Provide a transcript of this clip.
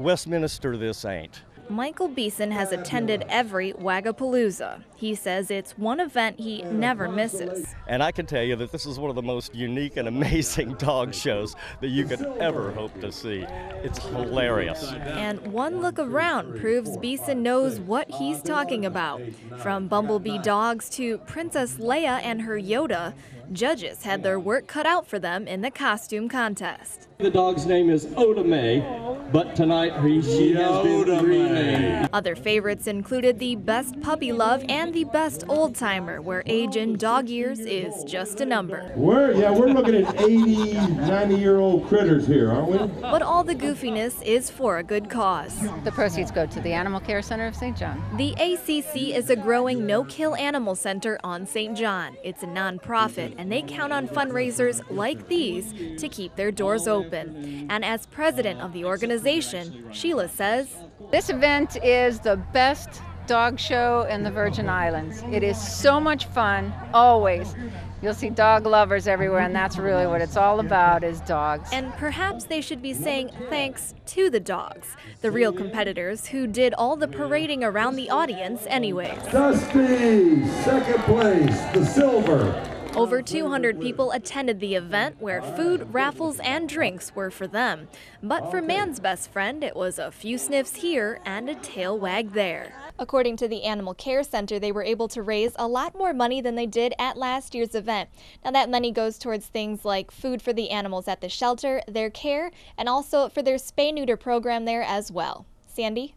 Westminster, this ain't. Michael Beeson has attended every Wagapalooza. He says it's one event he never misses. And I can tell you that this is one of the most unique and amazing dog shows that you could ever hope to see. It's hilarious. And one look around proves Beeson knows what he's talking about. From bumblebee dogs to Princess Leia and her Yoda, judges had their work cut out for them in the costume contest. The dog's name is Oda May, but tonight he, she has been renamed. Other favorites included the best puppy love and the best old timer, where age in dog years is just a number. We're, yeah, we're looking at 80, 90 year old critters here, aren't we? But all the goofiness is for a good cause. The proceeds go to the Animal Care Center of St. John. The ACC is a growing no kill animal center on St. John. It's a nonprofit, and they count on fundraisers like these to keep their doors open. And as president of the organization, Sheila says This event is the best dog show in the Virgin Islands. It is so much fun, always. You'll see dog lovers everywhere, and that's really what it's all about is dogs. And perhaps they should be saying thanks to the dogs, the real competitors who did all the parading around the audience anyways. Dusty, second place, the silver. Over 200 people attended the event where food, raffles, and drinks were for them. But for man's best friend, it was a few sniffs here and a tail wag there. According to the Animal Care Center, they were able to raise a lot more money than they did at last year's event. Now, that money goes towards things like food for the animals at the shelter, their care, and also for their spay neuter program there as well. Sandy?